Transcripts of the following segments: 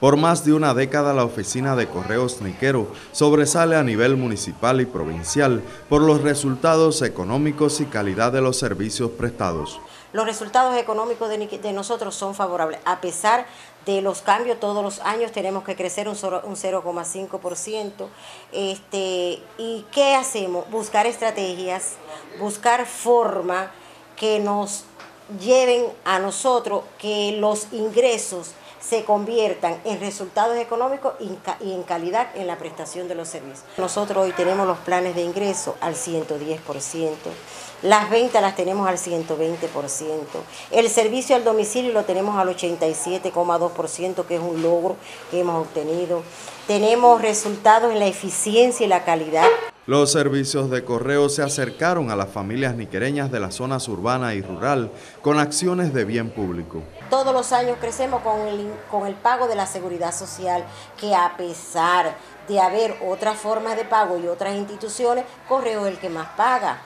Por más de una década la oficina de correos Niquero sobresale a nivel municipal y provincial por los resultados económicos y calidad de los servicios prestados. Los resultados económicos de, nosotros son favorables, a pesar de los cambios todos los años tenemos que crecer un 0,5%. Este, ¿Y qué hacemos? Buscar estrategias, buscar forma que nos lleven a nosotros que los ingresos se conviertan en resultados económicos y en calidad en la prestación de los servicios. Nosotros hoy tenemos los planes de ingreso al 110%, las ventas las tenemos al 120%, el servicio al domicilio lo tenemos al 87,2%, que es un logro que hemos obtenido. Tenemos resultados en la eficiencia y la calidad. Los servicios de correo se acercaron a las familias niquereñas de las zonas urbana y rural con acciones de bien público. Todos los años crecemos con el, con el pago de la seguridad social, que a pesar de haber otras formas de pago y otras instituciones, correo es el que más paga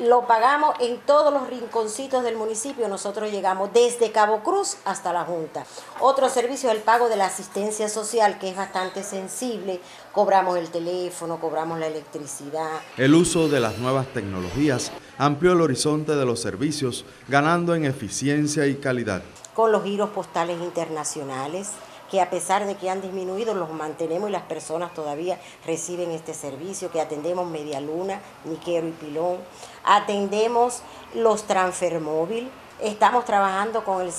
lo pagamos en todos los rinconcitos del municipio. Nosotros llegamos desde Cabo Cruz hasta la Junta. Otro servicio es el pago de la asistencia social, que es bastante sensible. Cobramos el teléfono, cobramos la electricidad. El uso de las nuevas tecnologías amplió el horizonte de los servicios, ganando en eficiencia y calidad. Con los giros postales internacionales, que a pesar de que han disminuido, los mantenemos y las personas todavía reciben este servicio, que atendemos Media Luna, Niquero y Pilón, atendemos los transfer móvil, Estamos trabajando con, el,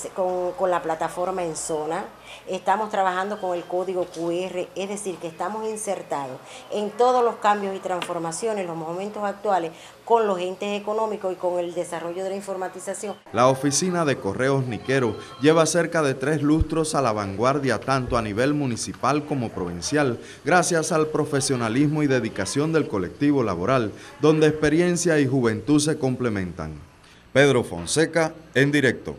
con, la plataforma en zona, estamos trabajando con el código QR, es decir, que estamos insertados en todos los cambios y transformaciones, los momentos actuales, con los entes económicos y con el desarrollo de la informatización. La oficina de correos Niquero lleva cerca de tres lustros a la vanguardia tanto a nivel municipal como provincial, gracias al profesionalismo y dedicación del colectivo laboral, donde experiencia y juventud se complementan. Pedro Fonseca en directo.